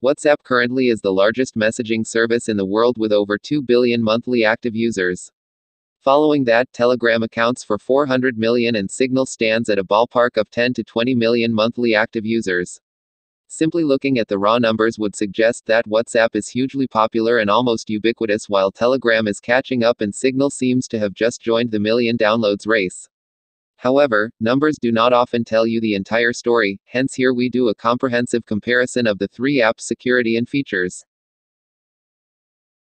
WhatsApp currently is the largest messaging service in the world with over 2 billion monthly active users. Following that, Telegram accounts for 400 million and Signal stands at a ballpark of 10 to 20 million monthly active users. Simply looking at the raw numbers would suggest that WhatsApp is hugely popular and almost ubiquitous while Telegram is catching up and Signal seems to have just joined the million downloads race. However, numbers do not often tell you the entire story, hence here we do a comprehensive comparison of the three apps' security and features.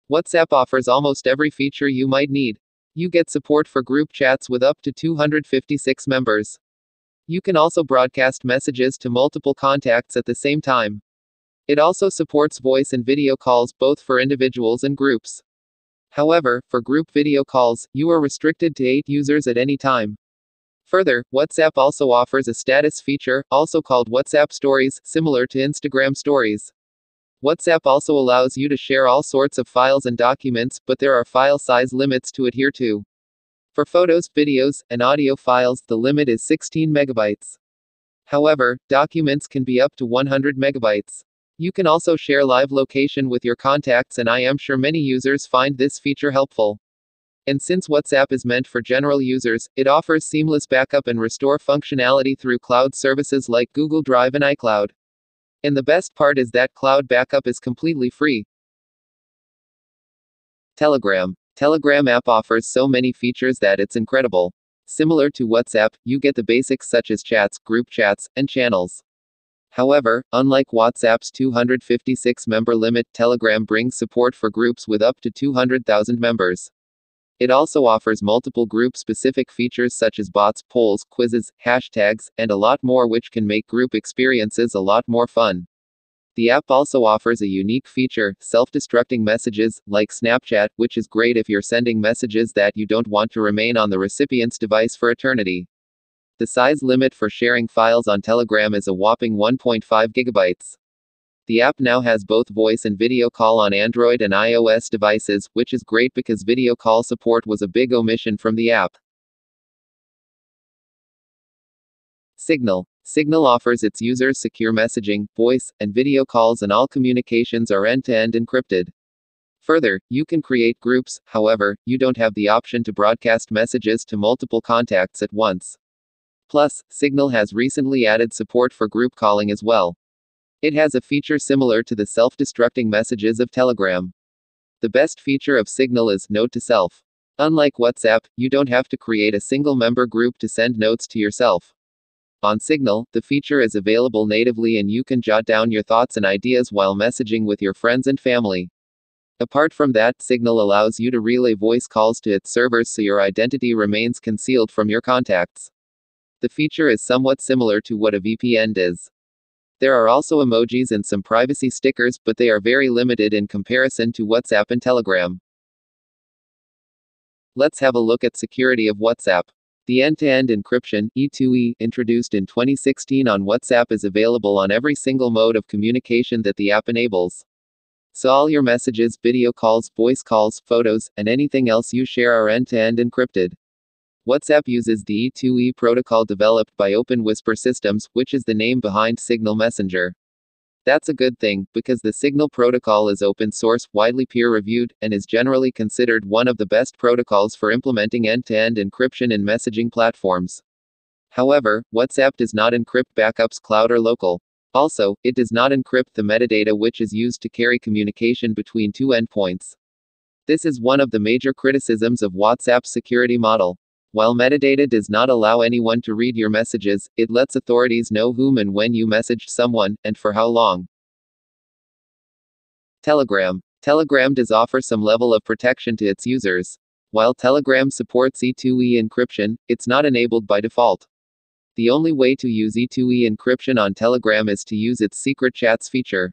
WhatsApp offers almost every feature you might need. You get support for group chats with up to 256 members. You can also broadcast messages to multiple contacts at the same time. It also supports voice and video calls both for individuals and groups. However, for group video calls, you are restricted to 8 users at any time. Further, WhatsApp also offers a status feature, also called WhatsApp Stories, similar to Instagram Stories. WhatsApp also allows you to share all sorts of files and documents, but there are file size limits to adhere to. For photos, videos, and audio files, the limit is 16 megabytes. However, documents can be up to 100 megabytes. You can also share live location with your contacts, and I am sure many users find this feature helpful. And since WhatsApp is meant for general users, it offers seamless backup and restore functionality through cloud services like Google Drive and iCloud. And the best part is that cloud backup is completely free. Telegram. Telegram app offers so many features that it's incredible. Similar to WhatsApp, you get the basics such as chats, group chats, and channels. However, unlike WhatsApp's 256 member limit, Telegram brings support for groups with up to 200,000 members. It also offers multiple group specific features such as bots, polls, quizzes, hashtags, and a lot more, which can make group experiences a lot more fun. The app also offers a unique feature self destructing messages, like Snapchat, which is great if you're sending messages that you don't want to remain on the recipient's device for eternity. The size limit for sharing files on Telegram is a whopping 1.5 gigabytes. The app now has both voice and video call on Android and iOS devices, which is great because video call support was a big omission from the app. Signal. Signal offers its users secure messaging, voice, and video calls, and all communications are end to end encrypted. Further, you can create groups, however, you don't have the option to broadcast messages to multiple contacts at once. Plus, Signal has recently added support for group calling as well. It has a feature similar to the self destructing messages of Telegram. The best feature of Signal is Note to Self. Unlike WhatsApp, you don't have to create a single member group to send notes to yourself. On Signal, the feature is available natively and you can jot down your thoughts and ideas while messaging with your friends and family. Apart from that, Signal allows you to relay voice calls to its servers so your identity remains concealed from your contacts. The feature is somewhat similar to what a VPN does. There are also emojis and some privacy stickers, but they are very limited in comparison to WhatsApp and Telegram. Let's have a look at security of WhatsApp. The end-to-end encryption E2E introduced in 2016 on WhatsApp is available on every single mode of communication that the app enables. So all your messages, video calls, voice calls, photos, and anything else you share are end-to-end encrypted. WhatsApp uses the E2E protocol developed by Open Whisper Systems, which is the name behind Signal Messenger. That's a good thing, because the Signal protocol is open source, widely peer reviewed, and is generally considered one of the best protocols for implementing end to end encryption in messaging platforms. However, WhatsApp does not encrypt backups cloud or local. Also, it does not encrypt the metadata which is used to carry communication between two endpoints. This is one of the major criticisms of WhatsApp's security model. While metadata does not allow anyone to read your messages, it lets authorities know whom and when you messaged someone, and for how long. Telegram. Telegram does offer some level of protection to its users. While Telegram supports E2E encryption, it's not enabled by default. The only way to use E2E encryption on Telegram is to use its secret chats feature.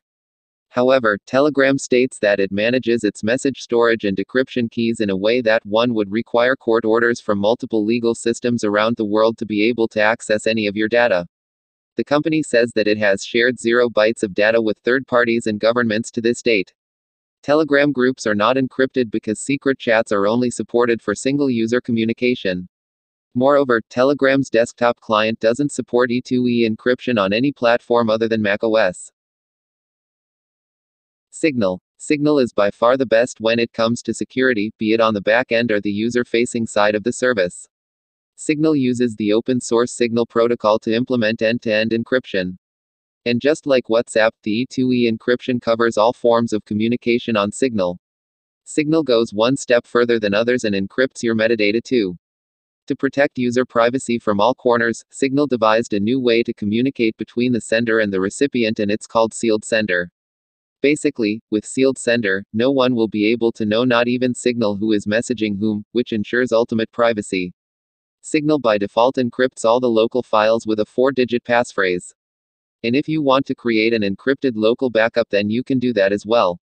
However, Telegram states that it manages its message storage and decryption keys in a way that one would require court orders from multiple legal systems around the world to be able to access any of your data. The company says that it has shared zero bytes of data with third parties and governments to this date. Telegram groups are not encrypted because secret chats are only supported for single user communication. Moreover, Telegram's desktop client doesn't support E2E encryption on any platform other than macOS. Signal. Signal is by far the best when it comes to security, be it on the back end or the user facing side of the service. Signal uses the open source Signal protocol to implement end to end encryption. And just like WhatsApp, the E2E encryption covers all forms of communication on Signal. Signal goes one step further than others and encrypts your metadata too. To protect user privacy from all corners, Signal devised a new way to communicate between the sender and the recipient, and it's called Sealed Sender. Basically, with Sealed Sender, no one will be able to know, not even Signal, who is messaging whom, which ensures ultimate privacy. Signal by default encrypts all the local files with a four digit passphrase. And if you want to create an encrypted local backup, then you can do that as well.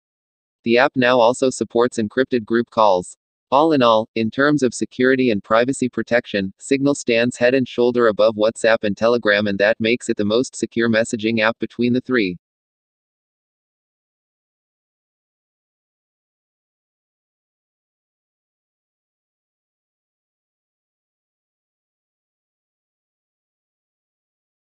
The app now also supports encrypted group calls. All in all, in terms of security and privacy protection, Signal stands head and shoulder above WhatsApp and Telegram, and that makes it the most secure messaging app between the three.